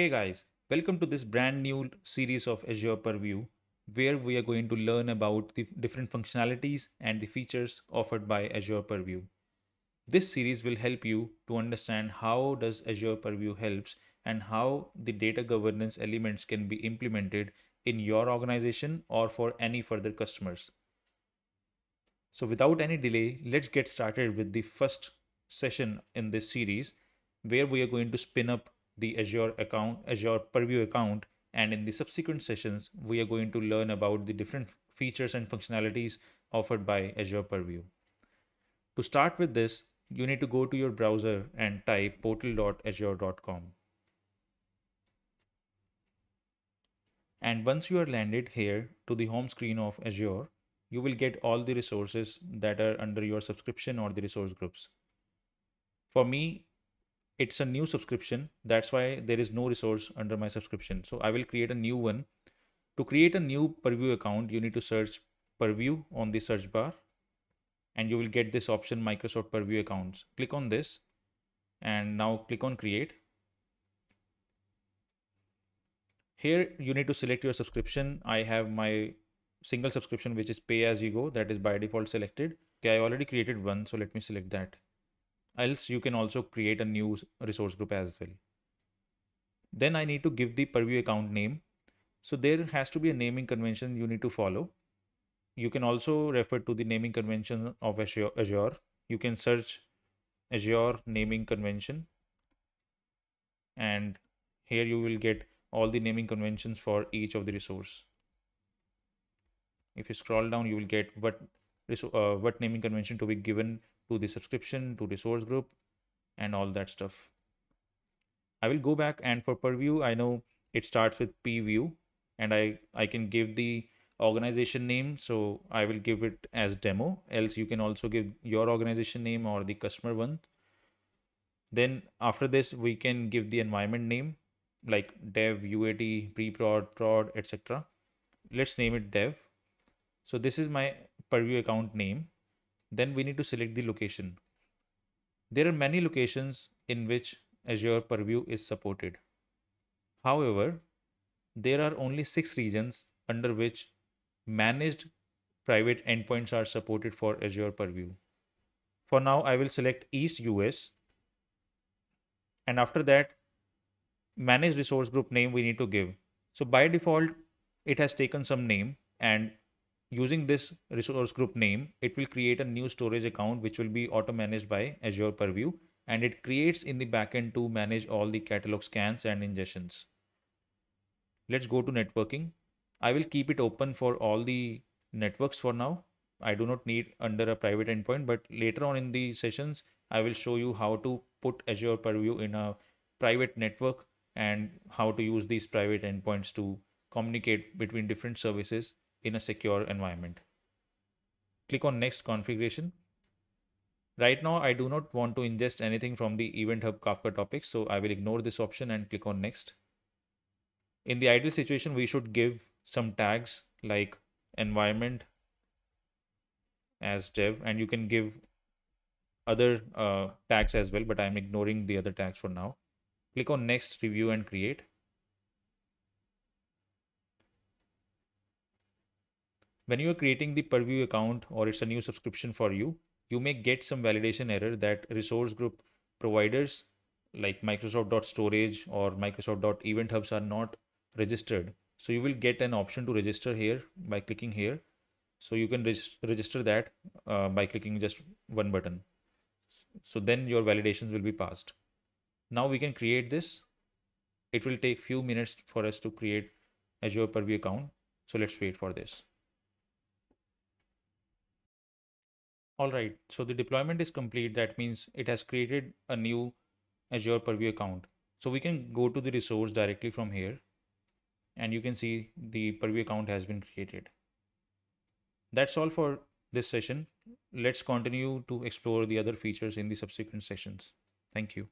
Hey guys, welcome to this brand new series of Azure Purview where we are going to learn about the different functionalities and the features offered by Azure Purview. This series will help you to understand how does Azure Purview helps and how the data governance elements can be implemented in your organization or for any further customers. So without any delay, let's get started with the first session in this series where we are going to spin up the Azure account, Azure Purview account. And in the subsequent sessions, we are going to learn about the different features and functionalities offered by Azure Purview. To start with this, you need to go to your browser and type portal.azure.com. And once you are landed here to the home screen of Azure, you will get all the resources that are under your subscription or the resource groups. For me, it's a new subscription. That's why there is no resource under my subscription. So I will create a new one. To create a new Purview account, you need to search Purview on the search bar and you will get this option Microsoft Purview accounts. Click on this and now click on create. Here you need to select your subscription. I have my single subscription which is pay as you go that is by default selected. Okay, I already created one so let me select that else you can also create a new resource group as well. Then I need to give the purview account name. So there has to be a naming convention you need to follow. You can also refer to the naming convention of Azure. You can search Azure naming convention and here you will get all the naming conventions for each of the resource. If you scroll down, you will get what uh, what naming convention to be given to the subscription, to the source group, and all that stuff. I will go back and for purview, I know it starts with pview and I, I can give the organization name. So I will give it as demo, else you can also give your organization name or the customer one. Then after this, we can give the environment name like dev, UAT, pre-prod, prod, etc. Let's name it dev. So this is my purview account name. Then we need to select the location. There are many locations in which Azure Purview is supported. However, there are only six regions under which managed private endpoints are supported for Azure Purview. For now, I will select East US. And after that, managed resource group name we need to give. So by default, it has taken some name and using this resource group name, it will create a new storage account which will be auto managed by Azure Purview and it creates in the backend to manage all the catalog scans and ingestions. Let's go to networking. I will keep it open for all the networks for now. I do not need under a private endpoint, but later on in the sessions, I will show you how to put Azure Purview in a private network and how to use these private endpoints to communicate between different services in a secure environment. Click on next configuration. Right now, I do not want to ingest anything from the Event Hub Kafka topics, so I will ignore this option and click on next. In the ideal situation, we should give some tags like environment as dev, and you can give other uh, tags as well, but I'm ignoring the other tags for now. Click on next, review and create. When you are creating the purview account or it's a new subscription for you you may get some validation error that resource group providers like microsoft.storage or microsoft.event hubs are not registered. So you will get an option to register here by clicking here. So you can register that uh, by clicking just one button. So then your validations will be passed. Now we can create this. It will take few minutes for us to create azure purview account. So let's wait for this All right, so the deployment is complete. That means it has created a new Azure Purview account. So we can go to the resource directly from here and you can see the Purview account has been created. That's all for this session. Let's continue to explore the other features in the subsequent sessions. Thank you.